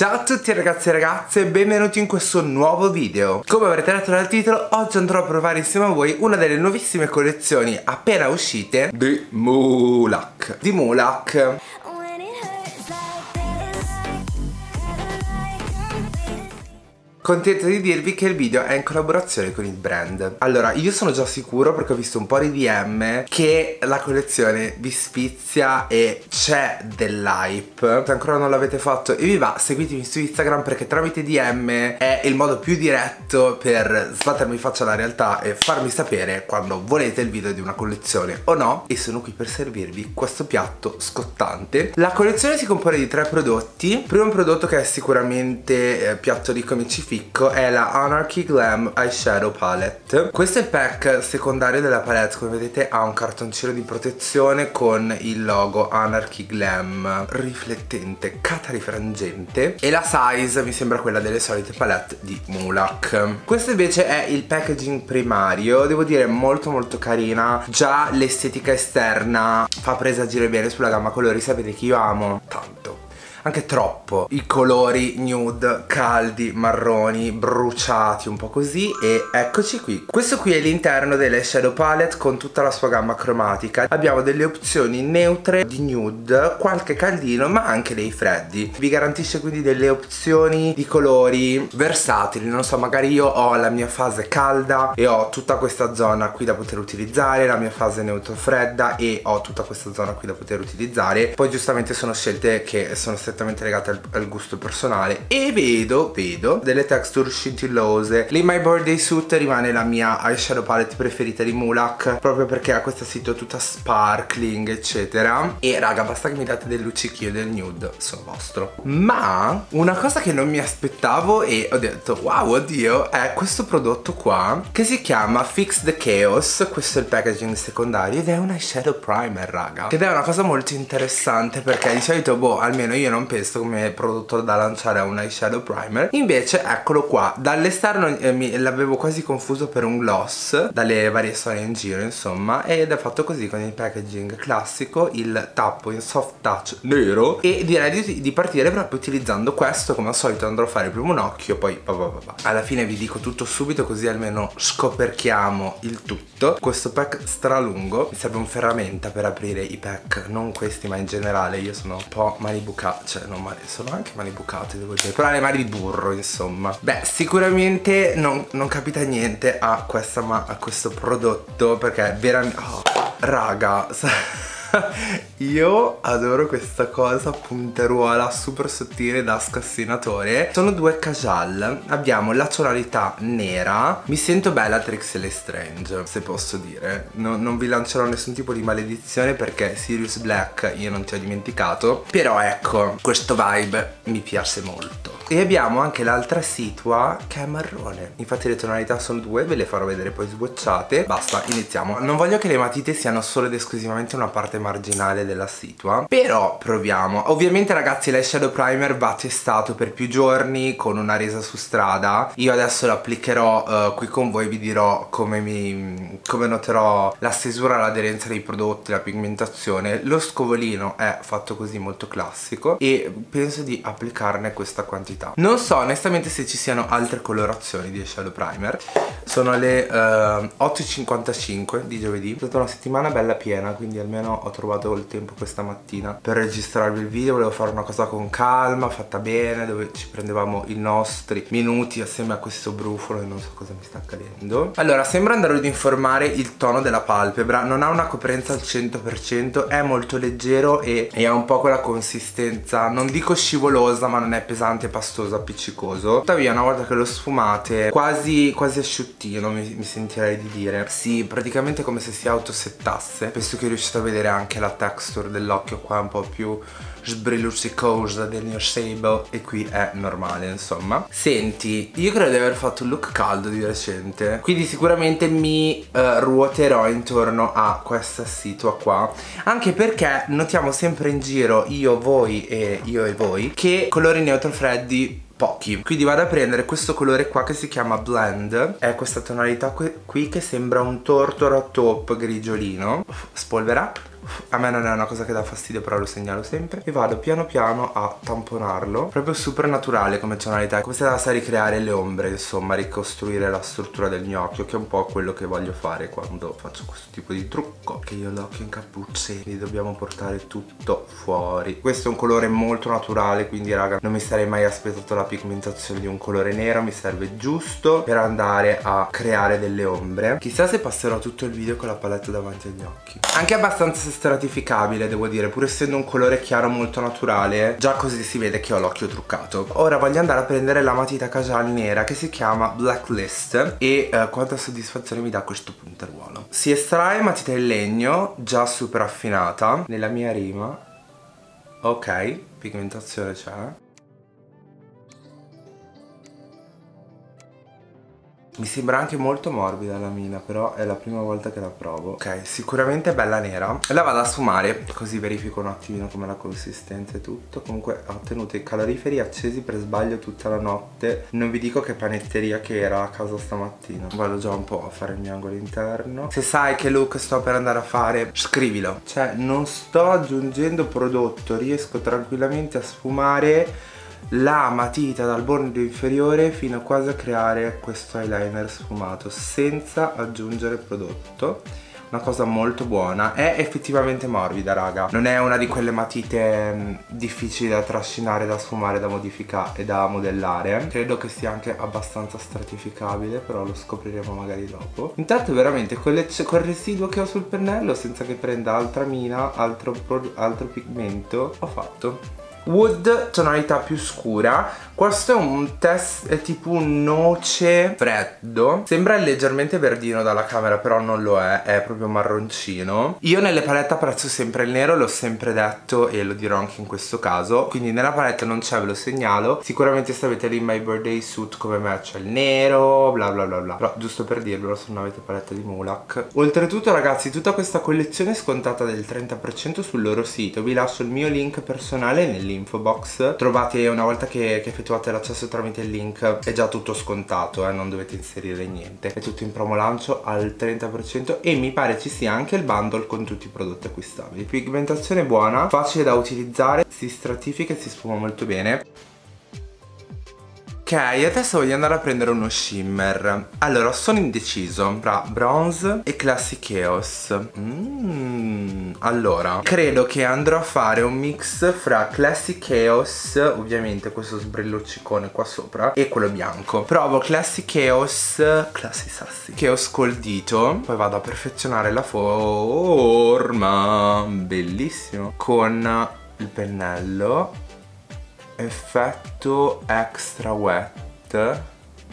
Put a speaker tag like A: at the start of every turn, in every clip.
A: Ciao a tutti ragazzi e ragazze benvenuti in questo nuovo video. Come avrete letto dal titolo, oggi andrò a provare insieme a voi una delle nuovissime collezioni appena uscite di Mulak. Di Mulak Contento di dirvi che il video è in collaborazione con il brand. Allora, io sono già sicuro perché ho visto un po' di DM Che la collezione vi sfizia e c'è dell'hype. Se ancora non l'avete fatto e vi va, seguitemi su Instagram perché tramite DM è il modo più diretto per sbattermi faccia alla realtà E farmi sapere quando volete il video di una collezione o no. E sono qui per servirvi questo piatto scottante. La collezione si compone di tre prodotti. Primo prodotto che è sicuramente eh, piatto di comici spicco è la Anarchy Glam Eyeshadow Palette. Questo è il pack secondario della palette. Come vedete ha un cartoncino di protezione con il logo Anarchy Glam. Riflettente catarifrangente. E la size mi sembra quella delle solite palette di Mulak. Questo invece è il packaging primario. Devo dire molto molto carina. Già l'estetica esterna fa presagire bene sulla gamma colori. Sapete che io amo tanto anche troppo. I colori nude caldi marroni bruciati un po' così e eccoci qui. Questo qui è l'interno delle shadow palette con tutta la sua gamma cromatica. Abbiamo delle opzioni neutre di nude qualche caldino ma anche dei freddi. Vi garantisce quindi delle opzioni di colori versatili. Non so magari io ho la mia fase calda e ho tutta questa zona qui da poter utilizzare la mia fase neutro fredda e ho tutta questa zona qui da poter utilizzare. Poi giustamente sono scelte che sono state strettamente legate al, al, gusto personale e vedo, vedo delle texture scintillose. Lì My Birthday Suit rimane la mia eyeshadow palette preferita di Mulak proprio perché ha questa sito tutta sparkling eccetera. E raga basta che mi date del luccichio del nude sono vostro. Ma una cosa che non mi aspettavo e ho detto wow oddio è questo prodotto qua che si chiama Fix the Chaos. Questo è il packaging secondario ed è un eyeshadow primer raga. Ed è una cosa molto interessante perché di solito boh almeno io non non penso come prodotto da lanciare a un eyeshadow primer. Invece eccolo qua. Dall'esterno eh, l'avevo quasi confuso per un gloss dalle varie storie in giro insomma ed è fatto così con il packaging classico il tappo in soft touch nero e direi di, di partire proprio utilizzando questo. Come al solito andrò a fare prima un occhio poi bah bah bah alla fine vi dico tutto subito così almeno scoperchiamo il tutto. Questo pack stralungo mi serve un ferramenta per aprire i pack non questi ma in generale. Io sono un po' malibucato cioè non male, sono anche mani bucate devo dire, però le mani di burro insomma. Beh sicuramente non, non capita niente a, questa, ma, a questo prodotto perché veramente... Oh, raga... Io adoro questa cosa punteruola super sottile da scassinatore. Sono due casual Abbiamo la tonalità nera. Mi sento bella Trix Strange Se posso dire. No, Non vi lancerò nessun tipo di maledizione Perché Sirius Black io non ti ho dimenticato. Però ecco Questo vibe mi piace molto. E abbiamo anche l'altra situa che è marrone. Infatti le tonalità sono due, ve le farò vedere poi sbocciate. Basta, iniziamo. Non voglio che le matite siano solo ed esclusivamente una parte marginale della situa. Però proviamo. Ovviamente ragazzi l'eyeshadow primer va testato per più giorni Con una resa su strada. Io adesso lo applicherò uh, qui con voi Vi dirò come, mi, come noterò la stesura, l'aderenza dei prodotti La pigmentazione. Lo scovolino è fatto così molto classico E penso di applicarne questa quantità. Non so onestamente se ci siano altre colorazioni di shadow primer. Sono le uh, eh, 8.55 di giovedì. È stata una settimana bella piena quindi almeno ho trovato il tempo questa mattina per registrarvi il video. Volevo fare una cosa con calma fatta bene dove ci prendevamo i nostri minuti assieme a questo brufolo e non so cosa mi sta accadendo. Allora sembra andare ad informare il tono della palpebra. Non ha una coprenza al 100% è molto leggero e, e ha un po' quella consistenza non dico scivolosa ma non è pesante pastoso, appiccicoso. Tuttavia una volta che lo sfumate quasi, quasi asciuttino mi, mi sentirei di dire. Sì, praticamente come se si autosettasse. Penso che riuscite a vedere anche la texture dell'occhio qua un po' più sbrilluccicosa del mio sable e qui è normale insomma. Senti, io credo di aver fatto un look caldo di recente Quindi sicuramente mi uh, ruoterò intorno a questa situa qua Anche perché notiamo sempre in giro io, voi e io e voi Che colori neutro freddi pochi. Quindi vado a prendere questo colore qua che si chiama blend. È questa tonalità qui che sembra un tortora top grigiolino. Spolvera a me non è una cosa che dà fastidio però lo segnalo sempre. E vado piano piano a tamponarlo proprio super naturale come tonalità come se andasse a ricreare le ombre insomma ricostruire la struttura del mio occhio che è un po' quello che voglio fare quando faccio questo tipo di trucco. Che io l'occhio in cappucci quindi dobbiamo portare tutto fuori. Questo è un colore molto naturale quindi raga non mi sarei mai aspettato la pigmentazione di un colore nero mi serve giusto per andare a creare delle ombre. Chissà se passerò tutto il video con la palette davanti agli occhi. Anche abbastanza stratificabile devo dire pur essendo un colore chiaro molto naturale già così si vede che ho l'occhio truccato. Ora voglio andare a prendere la matita casual nera che si chiama Blacklist e eh, quanta soddisfazione mi dà questo punteruolo. Si estrae matita in legno già super affinata nella mia rima. Ok pigmentazione c'è Mi sembra anche molto morbida la mina, però è la prima volta che la provo. Ok, sicuramente è bella nera. La vado a sfumare, così verifico un attimino come la consistenza e tutto. Comunque ho tenuto i caloriferi accesi per sbaglio tutta la notte. Non vi dico che panetteria che era a casa stamattina. Vado già un po' a fare il mio angolo interno. Se sai che look sto per andare a fare, scrivilo. Cioè, non sto aggiungendo prodotto, riesco tranquillamente a sfumare la matita dal bordo inferiore fino quasi a creare questo eyeliner sfumato senza aggiungere prodotto. Una cosa molto buona. È effettivamente morbida raga. Non è una di quelle matite mh, difficili da trascinare da sfumare da modificare e da modellare. Credo che sia anche abbastanza stratificabile però lo scopriremo magari dopo. Intanto veramente il residuo che ho sul pennello senza che prenda altra mina altro, altro pigmento ho fatto Wood tonalità più scura. Questo è un test, è tipo un noce freddo. Sembra leggermente verdino dalla camera però non lo è, è proprio marroncino. Io nelle palette apprezzo sempre il nero, l'ho sempre detto e lo dirò anche in questo caso. Quindi nella palette non c'è, ve lo segnalo. Sicuramente se avete lì My Birthday Suit come me c'è il nero, bla bla bla bla. Però giusto per dirvelo se non avete palette di Mulak Oltretutto ragazzi tutta questa collezione è scontata del 30% sul loro sito. Vi lascio il mio link personale nell'info box Trovate una volta che, che effettuate effettuate l'accesso tramite il link è già tutto scontato, eh, non dovete inserire niente. È tutto in promo lancio al 30% e mi pare ci sia anche il bundle con tutti i prodotti acquistabili. Pigmentazione buona, facile da utilizzare, si stratifica e si sfuma molto bene. Ok, adesso voglio andare a prendere uno shimmer. Allora, sono indeciso tra bronze e classic chaos mm, Allora, credo che andrò a fare un mix fra classic chaos Ovviamente questo sbrilluccicone qua sopra E quello bianco. Provo classic chaos Classic sassi. Chaos col dito Poi vado a perfezionare la forma. Bellissimo. Con il pennello effetto extra wet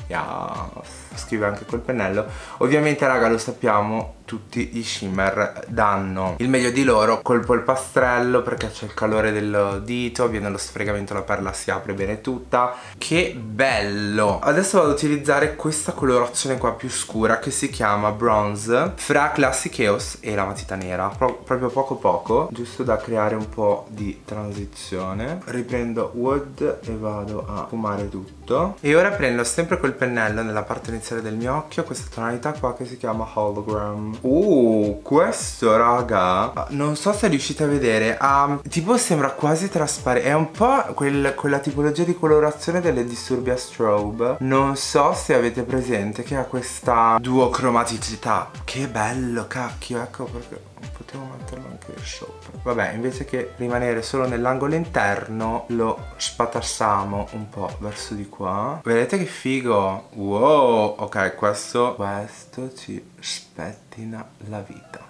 A: yes. Scrive anche col pennello ovviamente raga lo sappiamo tutti i shimmer danno il meglio di loro col polpastrello perché c'è il calore del dito, viene lo sfregamento, la perla si apre bene tutta. Che bello! Adesso vado ad utilizzare questa colorazione qua più scura che si chiama Bronze fra Classic Chaos e la matita nera, Pro proprio poco poco, giusto da creare un po' di transizione. Riprendo Wood e vado a fumare tutto. E ora prendo sempre col pennello nella parte iniziale del mio occhio questa tonalità qua che si chiama Hologram. Uh, questo raga Non so se riuscite a vedere ha, Tipo sembra quasi trasparente È un po' quel, quella tipologia di colorazione delle Disturbia Strobe. Non so se avete presente Che ha questa duocromaticità. Che bello cacchio Ecco perché potevo metterlo anche sopra Vabbè invece che rimanere solo nell'angolo interno Lo spatassamo un po' verso di qua. Vedete che figo? Wow Ok questo Questo ci spettina la vita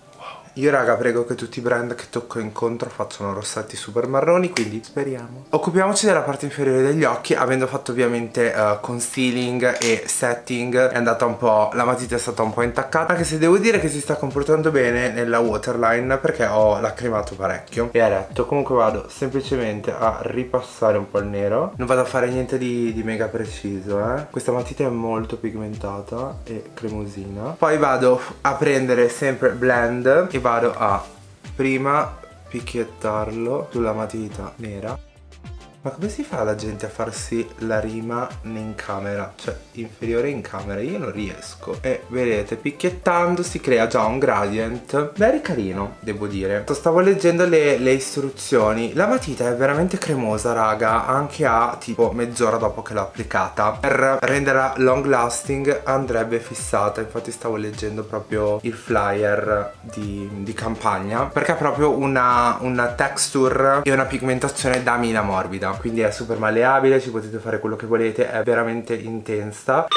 A: io raga prego che tutti i brand che tocco incontro facciano rossetti super marroni quindi speriamo. Occupiamoci della parte inferiore degli occhi avendo fatto ovviamente uh, concealing e setting è andata un po' la matita è stata un po' intaccata anche se devo dire che si sta comportando bene nella waterline perché ho lacrimato parecchio. E a letto comunque vado semplicemente a ripassare un po' il nero. Non vado a fare niente di, di mega preciso eh. Questa matita è molto pigmentata e cremosina. Poi vado a prendere sempre blend e vado a prima picchiettarlo sulla matita nera Ma come si fa la gente a farsi la rima in camera? Cioè, inferiore in camera? Io non riesco. E vedete, picchiettando si crea già un gradient. Very carino, devo dire. Stavo leggendo le, le istruzioni. La matita è veramente cremosa, raga. Anche a tipo mezz'ora dopo che l'ho applicata. Per renderla long lasting andrebbe fissata. Infatti stavo leggendo proprio il flyer di, di campagna. Perché ha proprio una, una texture e una pigmentazione da mina morbida quindi è super malleabile, ci potete fare quello che volete, è veramente intensa.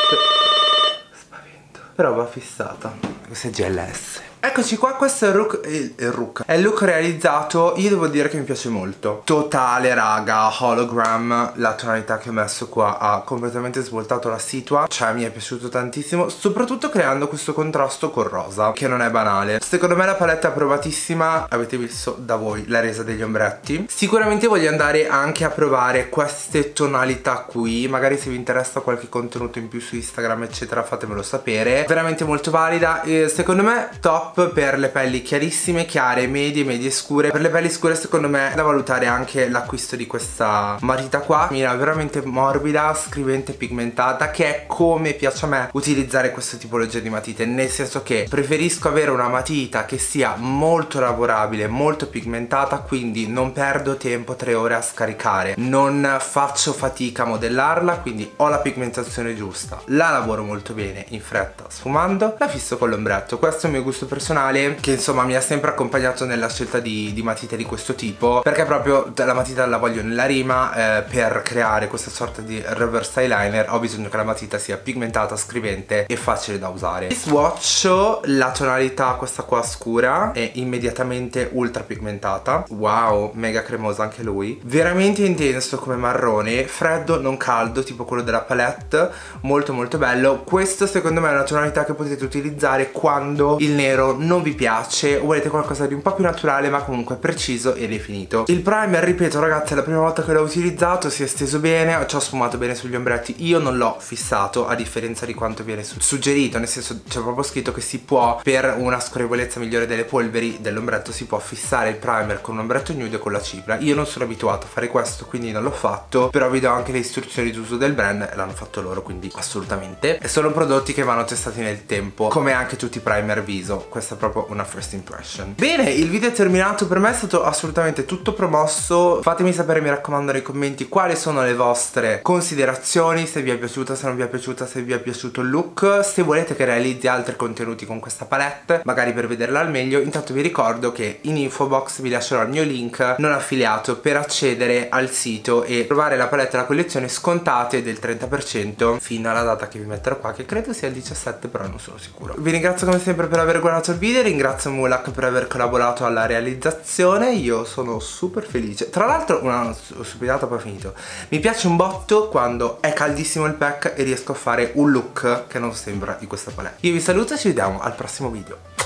A: Spavento. Però va fissata. Questa è GLS. Eccoci qua, questo è il look, il, il look, È il look realizzato, io devo dire che mi piace molto. Totale raga, hologram La tonalità che ho messo qua ha completamente svoltato la situa Cioè mi è piaciuto tantissimo Soprattutto creando questo contrasto col rosa Che non è banale. Secondo me la palette è approvatissima Avete visto da voi la resa degli ombretti. Sicuramente voglio andare anche a provare queste tonalità qui Magari se vi interessa qualche contenuto in più su Instagram eccetera fatemelo sapere. Veramente molto valida e secondo me top top per le pelli chiarissime, chiare, medie, medie scure. Per le pelli scure secondo me è da valutare anche l'acquisto di questa matita qua. Mira veramente morbida, scrivente, pigmentata Che è come piace a me utilizzare questa tipologia di matite. Nel senso che preferisco avere una matita che sia molto lavorabile, molto pigmentata Quindi non perdo tempo tre ore a scaricare. Non faccio fatica a modellarla Quindi ho la pigmentazione giusta. La lavoro molto bene in fretta sfumando La fisso con l'ombretto. Questo è il mio gusto personale personale che insomma mi ha sempre accompagnato nella scelta di, di matite di questo tipo perché proprio la matita la voglio nella rima eh, per creare questa sorta di reverse eyeliner ho bisogno che la matita sia pigmentata, scrivente e facile da usare. Swatch la tonalità questa qua scura è immediatamente ultra pigmentata. Wow mega cremosa anche lui. Veramente intenso come marrone freddo non caldo tipo quello della palette. Molto molto bello. Questo secondo me è una tonalità che potete utilizzare quando il nero non vi piace o volete qualcosa di un po' più naturale ma comunque preciso e definito. Il primer ripeto ragazzi è la prima volta che l'ho utilizzato si è steso bene ci ho sfumato bene sugli ombretti. Io non l'ho fissato a differenza di quanto viene suggerito nel senso c'è proprio scritto che si può per una scorrevolezza migliore delle polveri dell'ombretto si può fissare il primer con un ombretto nude e con la cipria io non sono abituato a fare questo quindi non l'ho fatto però vi do anche le istruzioni d'uso del brand l'hanno fatto loro quindi assolutamente. E sono prodotti che vanno testati nel tempo come anche tutti i primer viso questa è proprio una first impression. Bene, il video è terminato, per me è stato assolutamente tutto promosso. Fatemi sapere, mi raccomando, nei commenti quali sono le vostre considerazioni Se vi è piaciuta, se non vi è piaciuta, se vi è piaciuto il look. Se volete che realizzi altri contenuti con questa palette Magari per vederla al meglio Intanto vi ricordo che in info box vi lascerò il mio link non affiliato Per accedere al sito e trovare la palette della collezione scontate del 30% Fino alla data che vi metterò qua Che credo sia il 17 però non sono sicuro. Vi ringrazio come sempre per aver guardato il video, ringrazio Mulak per aver collaborato alla realizzazione, io sono super felice. Tra l'altro, una stupidata poi finito, mi piace un botto quando è caldissimo il pack e riesco a fare un look che non sembra di questa palette. Io vi saluto e ci vediamo al prossimo video.